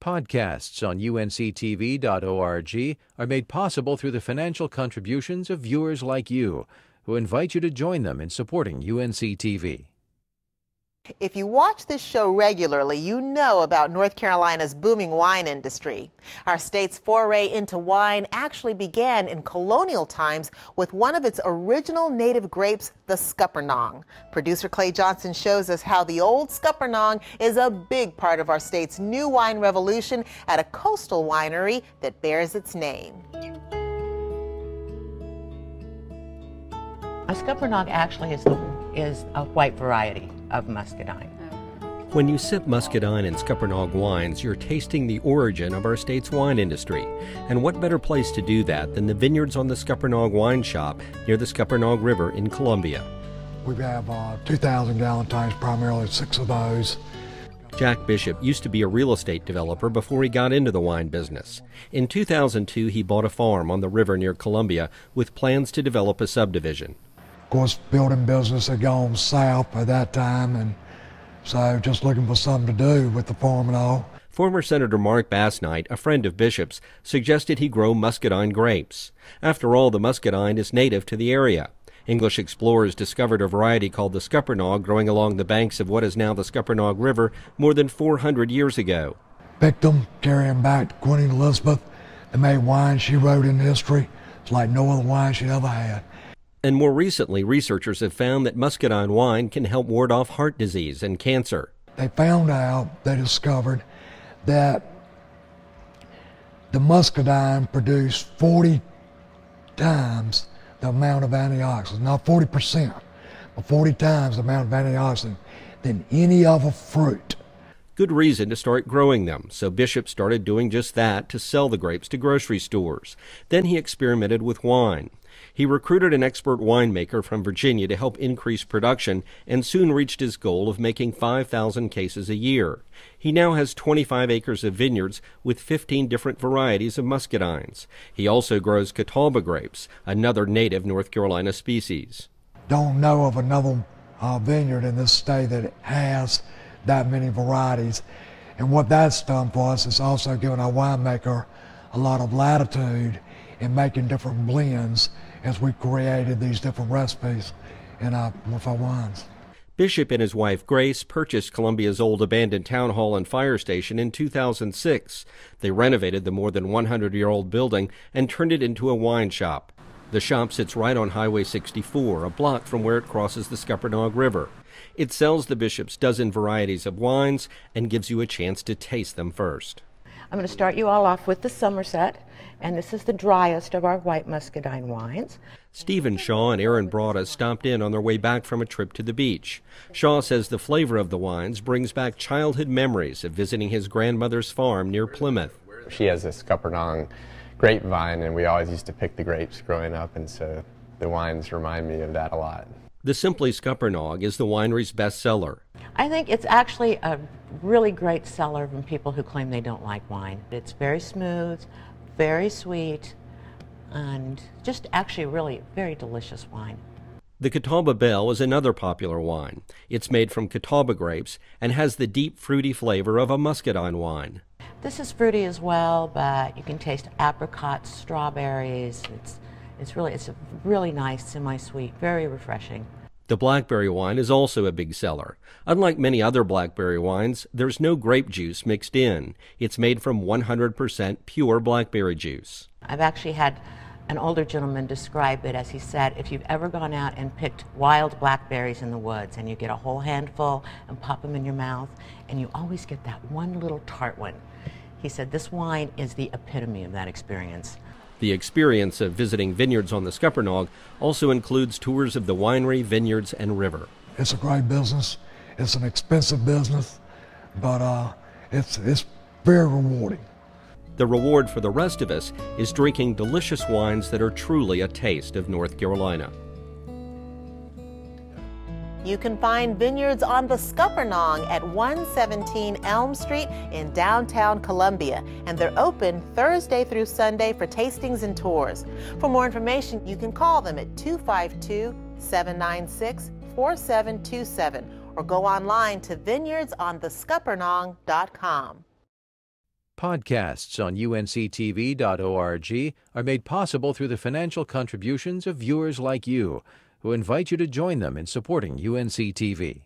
Podcasts on unctv.org are made possible through the financial contributions of viewers like you, who invite you to join them in supporting UNCTV. If you watch this show regularly, you know about North Carolina's booming wine industry. Our state's foray into wine actually began in colonial times with one of its original native grapes, the Scuppernong. Producer Clay Johnson shows us how the old Scuppernong is a big part of our state's new wine revolution at a coastal winery that bears its name. A Scuppernong actually is, the, is a white variety of muscadine. When you sip muscadine and Scuppernong wines, you're tasting the origin of our state's wine industry. And what better place to do that than the vineyards on the Scuppernong Wine Shop near the Scuppernong River in Columbia? We have uh, 2,000 gallon tanks, primarily six of those. Jack Bishop used to be a real estate developer before he got into the wine business. In 2002, he bought a farm on the river near Columbia with plans to develop a subdivision. Of course, building business had gone south by that time, and so just looking for something to do with the farm and all. Former Senator Marc Basnight, a friend of Bishop's, suggested he grow muscadine grapes. After all, the muscadine is native to the area. English explorers discovered a variety called the Scuppernong growing along the banks of what is now the Scuppernong River more than 400 years ago. Picked them, carried them back to Queen Elizabeth, and made wine she wrote in history. It's like no other wine she'd ever had. And more recently, researchers have found that muscadine wine can help ward off heart disease and cancer. They found out, they discovered that the muscadine produced 40 times the amount of antioxidants, not 40%, but 40 times the amount of antioxidants than any other fruit. Good reason to start growing them, so Bishop started doing just that to sell the grapes to grocery stores. Then he experimented with wine. He recruited an expert winemaker from Virginia to help increase production and soon reached his goal of making 5,000 cases a year. He now has 25 acres of vineyards with 15 different varieties of muscadines. He also grows Catawba grapes, another native North Carolina species. Don't know of another uh, vineyard in this state that has that many varieties. And what that's done for us is also given our winemaker a lot of latitude in making different blends as we created these different recipes in our, with our wines. Bishop and his wife Grace purchased Columbia's old abandoned town hall and fire station in 2006. They renovated the more than 100 year old building and turned it into a wine shop. The shop sits right on Highway 64, a block from where it crosses the Scuppernong River. It sells the Bishop's dozen varieties of wines and gives you a chance to taste them first. I'm going to start you all off with the Somerset, and this is the driest of our white muscadine wines. Stephen Shaw and Aaron Broada stopped in on their way back from a trip to the beach. Shaw says the flavor of the wines brings back childhood memories of visiting his grandmother's farm near Plymouth. She has a Scuppernong grapevine, and we always used to pick the grapes growing up, and so the wines remind me of that a lot. The Simply Scuppernong is the winery's best seller. I think it's actually a really great seller from people who claim they don't like wine. It's very smooth, very sweet, and just actually really very delicious wine. The Catawba Belle is another popular wine. It's made from Catawba grapes and has the deep fruity flavor of a muscadine wine. This is fruity as well, but you can taste apricots, strawberries. It's it's really it's really nice, semi-sweet, very refreshing. The blackberry wine is also a big seller. Unlike many other blackberry wines, there's no grape juice mixed in. It's made from 100% pure blackberry juice. I've actually had an older gentleman describe it as he said, if you've ever gone out and picked wild blackberries in the woods and you get a whole handful and pop them in your mouth, and you always get that one little tart one. He said this wine is the epitome of that experience. The experience of visiting vineyards on the Scuppernong also includes tours of the winery, vineyards, and river. It's a great business. It's an expensive business, but uh, it's, it's very rewarding. The reward for the rest of us is drinking delicious wines that are truly a taste of North Carolina. You can find vineyards on the Scuppernong at 117 Elm Street in downtown Columbia, and they're open Thursday through Sunday for tastings and tours. For more information, you can call them at 252 796 4727 or go online to vineyardsonthescuppernong.com. Podcasts on unctv.org are made possible through the financial contributions of viewers like you, who invite you to join them in supporting UNCTV.